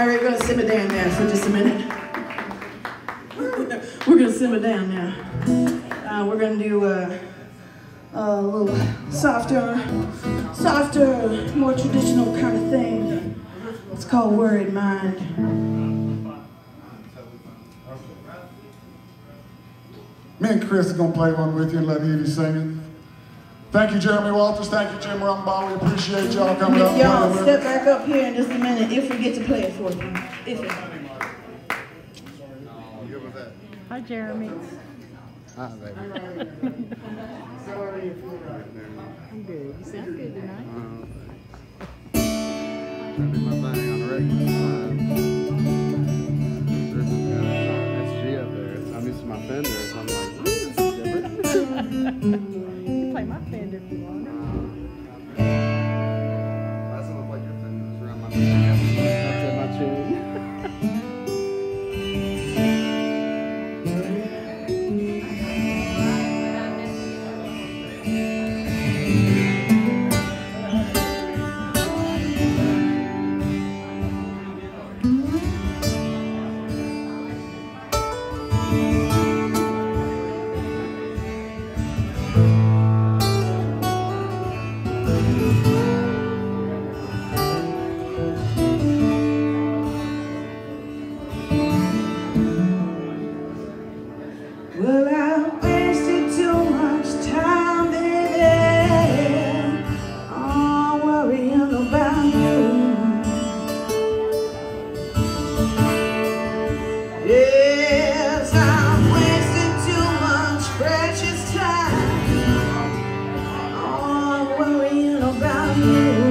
All right, we're gonna simmer down now for just a minute. we're gonna simmer down now. Uh, we're gonna do uh, a little softer, softer, more traditional kind of thing. It's called Worried Mind. Me and Chris are gonna play one with you and let Evie sing it. Thank you, Jeremy Walters. Thank you, Jim Rumbaugh. We appreciate y'all coming up. and Y'all step with back up here in just a minute if we get to play it for you. If it. Hi, Jeremy. Hi, baby. I'm good. You sound good tonight. Uh, I do my thing on the regular. You.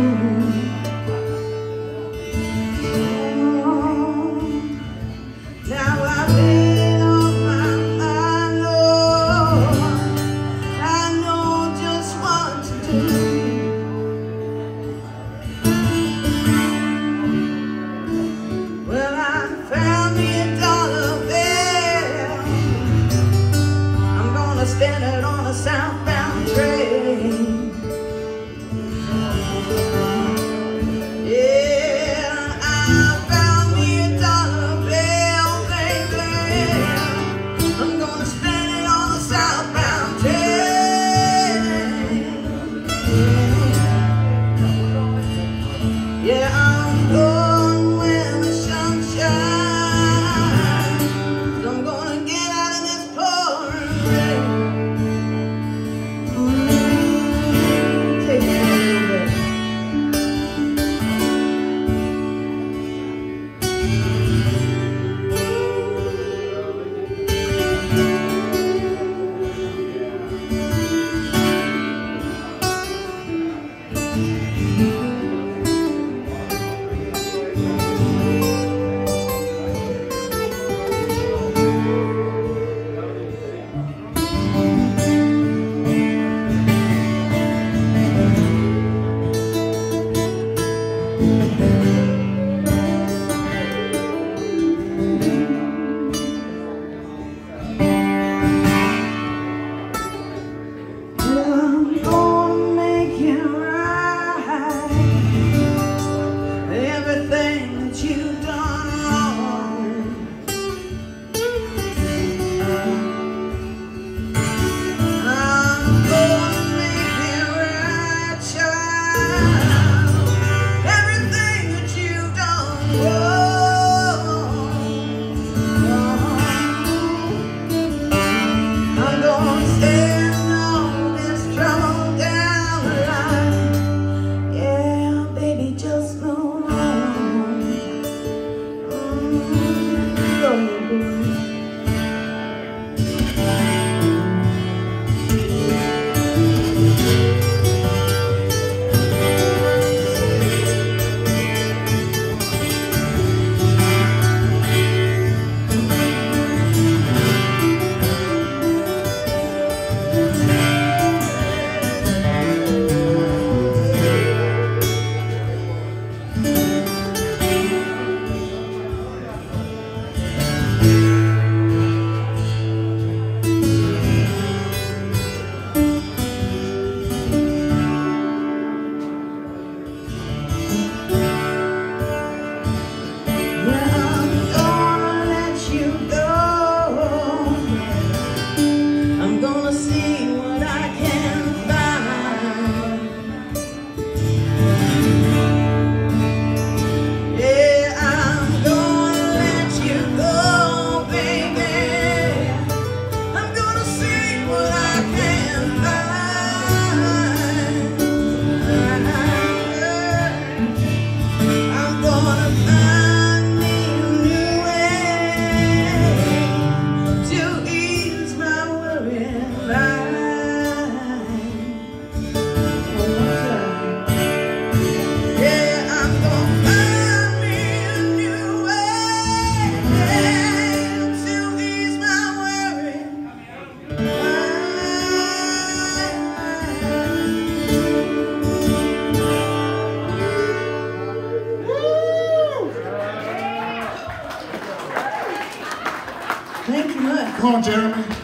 Come on, Jeremy.